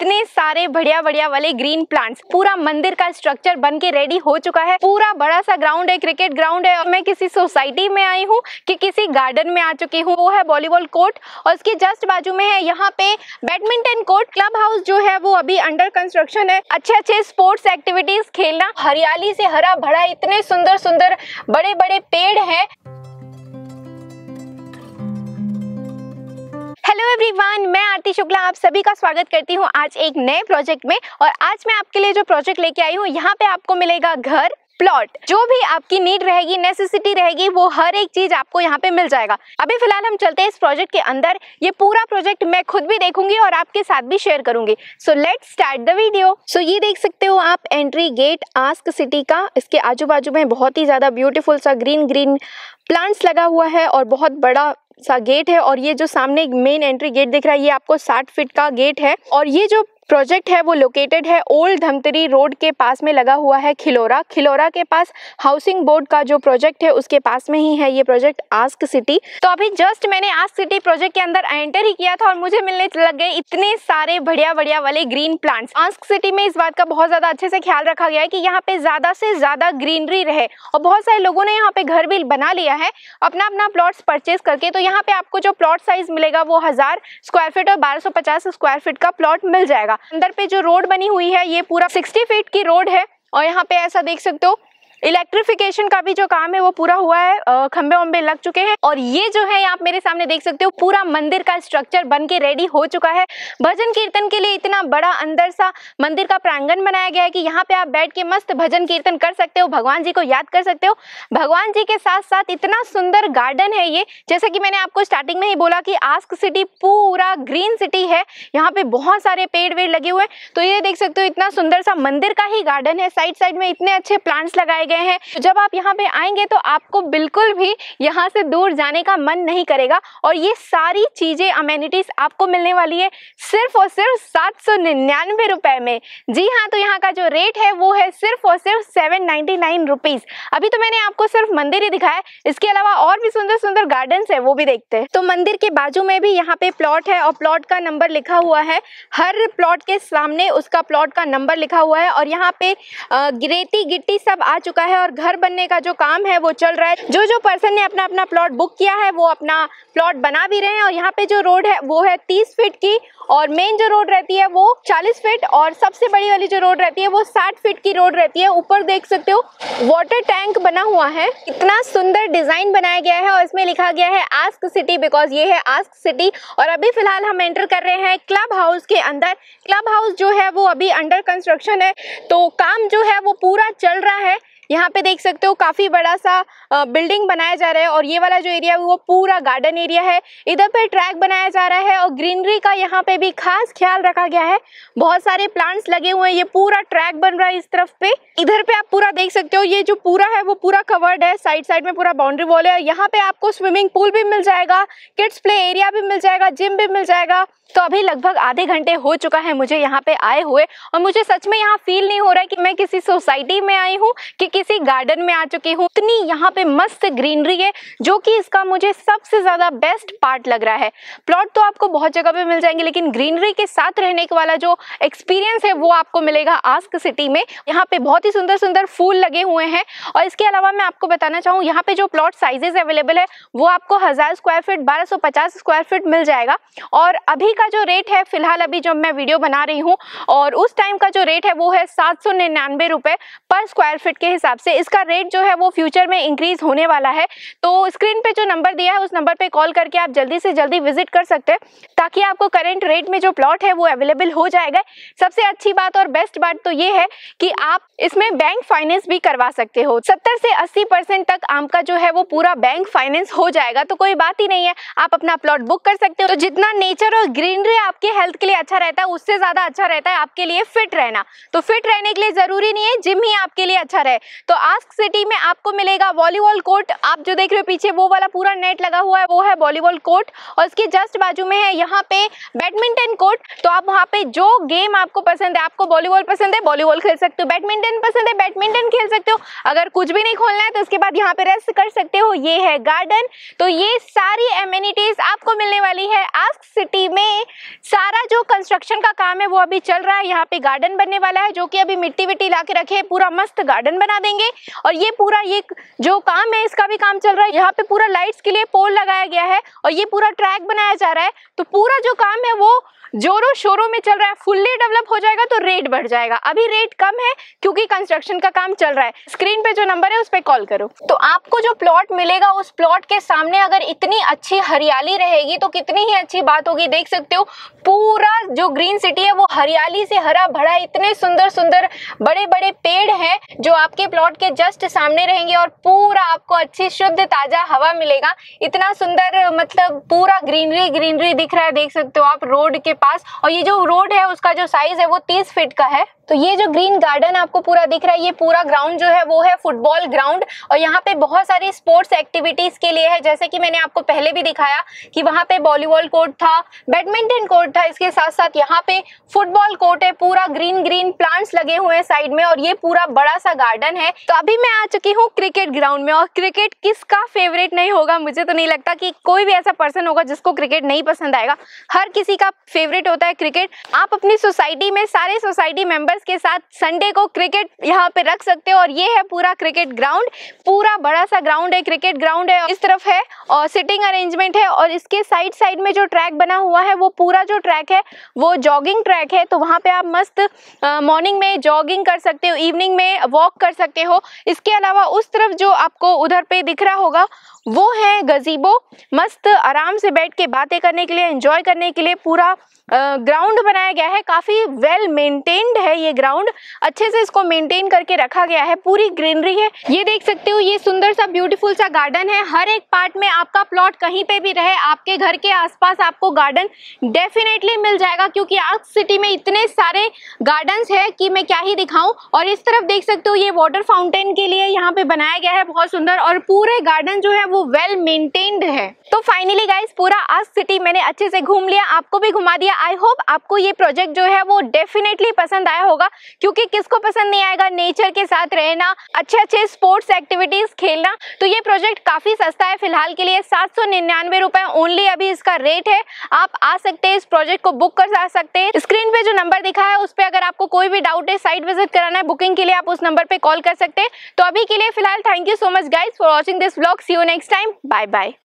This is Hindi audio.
इतने सारे बढ़िया बढ़िया वाले ग्रीन प्लांट्स पूरा मंदिर का स्ट्रक्चर बन के रेडी हो चुका है। पूरा बड़ा सा ग्राउंड है क्रिकेट ग्राउंड है। और मैं किसी सोसाइटी में आई हूँ कि किसी गार्डन में आ चुकी हूँ। वो है वॉलीबॉल कोर्ट और उसके जस्ट बाजू में है यहाँ पे बैडमिंटन कोर्ट क्लब हाउस जो है, वो अभी अंडर कंस्ट्रक्शन है। अच्छे अच्छे स्पोर्ट्स एक्टिविटीज़ खेलना, हरियाली से हरा भरा इतने सुंदर सुंदर बड़े बड़े पेड़ हैं। हेलो एवरीवन मैं आरती शुक्ला, आप सभी का स्वागत करती हूँ आज एक नए प्रोजेक्ट में। और आज मैं आपके लिए जो प्रोजेक्ट लेके आई हूँ, यहाँ पे आपको मिलेगा घर प्लॉट जो भी आपकी नीड रहेगी नेसेसिटी रहेगी, वो हर एक चीज़ आपको यहाँ पे मिल जाएगा। अभी फ़िलहाल हम चलते हैं इस प्रोजेक्ट के अंदर। ये पूरा प्रोजेक्ट मैं खुद भी देखूँगी और आपके साथ भी शेयर करूँगी। So let start the video so ये देख सकते हो आप एंट्री गेट आस्क सिटी का। इसके आजू बाजू में बहुत ही ज़्यादा ब्यूटीफुल सा ग्रीन ग्रीन प्लांट्स लगा हुआ है और बहुत बड़ा सा गेट है और ये जो सामने मेन एंट्री गेट दिख रहा है, ये आपको 60 फीट का गेट है। और ये जो प्रोजेक्ट है, वो लोकेटेड है, ओल्ड धमतरी रोड के पास में लगा हुआ है खिलोरा। खिलोरा के पास हाउसिंग बोर्ड का जो प्रोजेक्ट है, उसके पास में ही है ये प्रोजेक्ट आस्क सिटी तो अभी जस्ट मैंने आस्क सिटी प्रोजेक्ट के अंदर एंटर ही किया था और मुझे मिलने लग गए इतने सारे बढ़िया बढ़िया वाले ग्रीन प्लांट्स आस्क सिटी में इस बात का बहुत ज़्यादा अच्छे से ख्याल रखा गया है कि यहाँ पे ज़्यादा से ज़्यादा ग्रीनरी रहे और बहुत सारे लोगों ने यहाँ पे घर भी बना लिया है अपना अपना प्लॉट्स परचेज करके। तो यहाँ पे आपको जो प्लॉट साइज़ मिलेगा वो हज़ार स्क्वायर फीट और बारह स्क्वायर फीट का प्लॉट मिल जाएगा। अंदर पे जो रोड बनी हुई है, ये पूरा 60 फीट की रोड है और यहाँ पे ऐसा देख सकते हो इलेक्ट्रिफिकेशन का भी जो काम है, वो पूरा हुआ है खंबे वंबे लग चुके हैं। और ये जो है, आप मेरे सामने देख सकते हो, पूरा मंदिर का स्ट्रक्चर बन के रेडी हो चुका है। भजन कीर्तन के लिए इतना बड़ा अंदर सा मंदिर का प्रांगण बनाया गया है कि यहाँ पे आप बैठ के मस्त भजन कीर्तन कर सकते हो, भगवान जी को याद कर सकते हो। भगवान जी के साथ साथ इतना सुंदर गार्डन है ये, जैसे कि मैंने आपको स्टार्टिंग में ही बोला कि आस्क सिटी पूरा ग्रीन सिटी है। यहाँ पे बहुत सारे पेड़ वेड़ लगे हुए हैं। तो ये देख सकते हो, इतना सुंदर सा मंदिर का ही गार्डन है। साइड साइड में इतने अच्छे प्लांट्स लगाए गए हैं। तो जब आप यहाँ पे आएँगे तो आपको बिल्कुल भी यहाँ से दूर जाने का मन नहीं करेगा और ये सारी चीज़ें अमेनिटीज आपको मिलने वाली है सिर्फ़ और सिर्फ़ सात सौ में। जी हाँ तो यहाँ का जो रेट है वो है सिर्फ़ और सिर्फ़ सेवन नाइनटी अभी तो मैंने आपको सिर्फ़ मंदिर ही दिखाया इसके अलावा और भी सुंदर सुंदर गार्डन है, वो भी देखते हैं। तो मंदिर के बाजू में भी यहाँ पे प्लॉट है और प्लॉट का नंबर लिखा हुआ है। हर प्लॉट के सामने उसका प्लॉट का नंबर लिखा हुआ है और यहाँ पे गिरेती गिट्टी सब आ चुका है और घर बनने का जो काम है वो चल रहा है। जो जो पर्सन ने अपना अपना प्लॉट बुक किया है, वो अपना प्लॉट बना भी रहे हैं और यहाँ पे जो रोड है, वो है तीस फीट की और मेन जो रोड रहती है वो 40 फीट और सबसे बड़ी वाली जो रोड रहती है वो 60 फीट की रोड रहती है। ऊपर देख सकते हो वाटर टैंक बना हुआ है। इतना सुंदर डिज़ाइन बनाया गया है और इसमें लिखा गया है आस्क सिटी बिकॉज़ ये है आस्क सिटी और अभी फ़िलहाल हम एंटर कर रहे हैं क्लब हाउस के अंदर। क्लब हाउस जो है वो अभी अंडर कंस्ट्रक्शन है तो काम जो है वो पूरा चल रहा है। यहाँ पे देख सकते हो काफ़ी बड़ा सा बिल्डिंग बनाया जा रहा है और ये वाला जो एरिया है वो पूरा गार्डन एरिया है। इधर पे ट्रैक बनाया जा रहा है और ग्रीनरी का यहाँ पे भी खास ख्याल रखा गया है। बहुत सारे प्लांट्स लगे हुए हैं, ये पूरा ट्रैक बन रहा है इस तरफ़ पे। इधर पे आप पूरा देख सकते हो, ये जो पूरा है वो पूरा कवर्ड है साइड साइड में पूरा बाउंड्री वॉल है। यहाँ पे आपको स्विमिंग पूल भी मिल जाएगा, किड्स प्ले एरिया भी मिल जाएगा, जिम भी मिल जाएगा। तो अभी लगभग आधे घंटे हो चुका है मुझे यहाँ पे आए हुए और मुझे सच में यहाँ फील नहीं हो रहा है कि मैं किसी सोसाइटी में आई हूँ, कि किसी गार्डन में आ चुकी हूँ। इतनी यहाँ पे मस्त ग्रीनरी है, जो कि इसका मुझे सबसे ज़्यादा बेस्ट पार्ट लग रहा है। प्लॉट तो आपको बहुत जगह पे मिल जाएँगे, लेकिन ग्रीनरी के साथ रहने के वाला जो एक्सपीरियंस है, वो आपको मिलेगा आस्क सिटी में। यहाँ पे बहुत ही सुंदर सुंदर फूल लगे हुए हैं और इसके अलावा मैं आपको बताना चाहूँ, यहाँ पे जो प्लॉट साइजेस अवेलेबल है, वो आपको हज़ार स्क्वायर फीट बारह स्क्वायर फीट मिल जाएगा। और अभी का जो रेट है, फ़िलहाल अभी जो मैं वीडियो बना रही हूँ और उस टाइम का जो रेट है, वो है सात सौ निन्यानवे रुपए पर स्क्वायर फीट के हिसाब से। इसका रेट जो है, वो फ्यूचर में इंक्रीज होने वाला है। तो स्क्रीन पे जो नंबर दिया है, उस नंबर पे कॉल करके आप जल्दी से जल्दी विज़िट कर सकते हैं, ताकि आपको करेंट रेट में जो प्लॉट है, वो अवेलेबल हो जाएगा। सबसे अच्छी बात और बेस्ट बात तो ये है कि आप इसमें बैंक फाइनेंस भी करवा सकते हो। सत्तर से अस्सी परसेंट तक आपका जो है, वो पूरा बैंक फाइनेंस हो जाएगा तो कोई बात ही नहीं है। आप अपना प्लॉट बुक कर सकते हो। तो जितना नेचर और ग्रीनरी आपके हेल्थ के लिए अच्छा रहता है, उससे ज़्यादा अच्छा रहता है आपके लिए फिट रहना। तो फिट रहने के लिए ज़रूरी नहीं है, जिम ही आपके लिए अच्छा रहे। तो आस्क सिटी में आपको मिलेगा वॉलीबॉल कोर्ट। आप जो देख रहे हो पीछे, वो वाला पूरा नेट लगा हुआ है, वो है वॉलीबॉल कोर्ट। और इसके जस्ट बाजू में है, यहाँ पे बैडमिंटन कोर्ट। तो आप वहाँ पे जो गेम आपको पसंद है, आपको वॉलीबॉल पसंद है, वॉलीबॉल खेल सकते हो। बैडमिंटन पसंद है, बैडमिंटन खेल सकते हो। अगर कुछ भी नहीं खोलना है तो उसके बाद यहाँ पे रेस्ट कर सकते हो। ये है गार्डन तो ये सारी एम्यूनिटीज आपको मिलने वाली है। आस्क सिटी में पे सारा जो कंस्ट्रक्शन का काम है, वो अभी चल रहा है। यहाँ पे गार्डन बनने वाला है, जो कि अभी मिट्टी विट्टी ला के रखे पूरा मस्त गार्डन बना देंगे। और ये पूरा ये जो काम है, इसका भी काम चल रहा है। यहाँ पे पूरा लाइट्स के लिए पोल लगाया गया है और ये पूरा ट्रैक बनाया जा रहा है। तो पूरा जो काम है, वो जोरों शोरों में चल रहा है फुल्ली डेवलप हो जाएगा तो रेट बढ़ जाएगा। अभी रेट कम है क्योंकि कंस्ट्रक्शन का काम चल रहा है। स्क्रीन पे जो नंबर है, उस पर कॉल करो। तो आपको जो प्लॉट मिलेगा, उस प्लॉट के सामने अगर इतनी अच्छी हरियाली रहेगी तो कितनी ही अच्छी बात होगी, देख सकते हो। पूरा जो ग्रीन सिटी है, वो हरियाली से हरा भरा, इतने सुंदर सुंदर बड़े बड़े पेड़ हैं जो आपके प्लॉट के जस्ट सामने रहेंगे और पूरा आपको अच्छी शुद्ध ताज़ा हवा मिलेगा। इतना सुंदर मतलब पूरा ग्रीनरी ग्रीनरी दिख रहा है, देख सकते हो आप रोड के पास और ये जो रोड है, उसका जो साइज़ है, वो तीस फीट का है। तो ये जो ग्रीन गार्डन आपको पूरा दिख रहा है, ये पूरा ग्राउंड जो है, वो है फुटबॉल ग्राउंड और यहाँ पे बहुत सारी स्पोर्ट्स एक्टिविटीज़ के लिए है, जैसे कि मैंने आपको पहले भी दिखाया कि वहाँ पे वॉलीबॉल कोर्ट था बैडमिंटन कोर्ट था, इसके साथ साथ यहाँ पे फुटबॉल कोर्ट है, पूरा ग्रीन ग्रीन प्लांट्स लगे हुए हैं साइड में और ये पूरा बड़ा सा गार्डन है। तो अभी मैं आ चुकी हूँ क्रिकेट ग्राउंड में और क्रिकेट किसका फेवरेट नहीं होगा, मुझे तो नहीं लगता कि कोई भी ऐसा पर्सन होगा जिसको क्रिकेट नहीं पसंद आएगा। हर किसी का फेवरेट होता है क्रिकेट आप अपनी सोसाइटी में सारे सोसाइटी मेंबर्स के साथ संडे को क्रिकेट यहाँ पे रख सकते हो और ये है पूरा क्रिकेट ग्राउंड पूरा बड़ा सा ग्राउंड है क्रिकेट ग्राउंड है, इस तरफ़ है और सिटिंग अरेंजमेंट है और इसके साइड साइड में जो ट्रैक बना हुआ है, वो पूरा जो ट्रैक है, वो जॉगिंग ट्रैक है तो वहाँ पे आप मस्त मॉर्निंग में जॉगिंग कर सकते हो इवनिंग में वॉक कर सकते हो। इसके अलावा उस तरफ़ जो आपको उधर पे दिख रहा होगा वो है गजीबो, मस्त आराम से बैठ के बातें करने के लिए एंजॉय करने के लिए पूरा ग्राउंड बनाया गया है। काफ़ी वेल मेंटेन्ड है ये ग्राउंड अच्छे से इसको मेंटेन करके रखा गया है। पूरी ग्रीनरी है। ये देख सकते हो, ये सुंदर सा ब्यूटीफुल सा गार्डन है। हर एक पार्ट में आपका प्लॉट कहीं पे भी रहे, आपके घर के आसपास आपको गार्डन डेफिनेटली मिल जाएगा, क्योंकि आज सिटी में इतने सारे गार्डन है कि मैं क्या ही दिखाऊँ। और इस तरफ़ देख सकते हो, ये वाटर फाउंटेन के लिए यहाँ पे बनाया गया है, बहुत सुंदर। और पूरे गार्डन जो है, वो वेल मेंटेन्ड है। तो फाइनली गाइज़ पूरा आज सिटी मैंने अच्छे से घूम लिया, आपको भी घुमा दिया। आई होप आपको ये प्रोजेक्ट जो है वो डेफिनेटली पसंद आया होगा, क्योंकि किसको पसंद नहीं आएगा? नेचर के साथ रहना अच्छे अच्छे स्पोर्ट्स एक्टिविटीज़ खेलना तो ये प्रोजेक्ट काफ़ी सस्ता है फ़िलहाल के लिए। सात सौ निन्यानवे ओनली अभी इसका रेट है। आप आ सकते हैं, इस प्रोजेक्ट को बुक कर सकते हैं। स्क्रीन पे जो नंबर दिखा है, उस पर अगर आपको कोई भी डाउट है साइट विज़िट कराना है बुकिंग के लिए आप उस नंबर पे कॉल कर सकते हैं। तो अभी के लिए फ़िलहाल thank you so much guys for watching this blog see you next next time. Bye bye.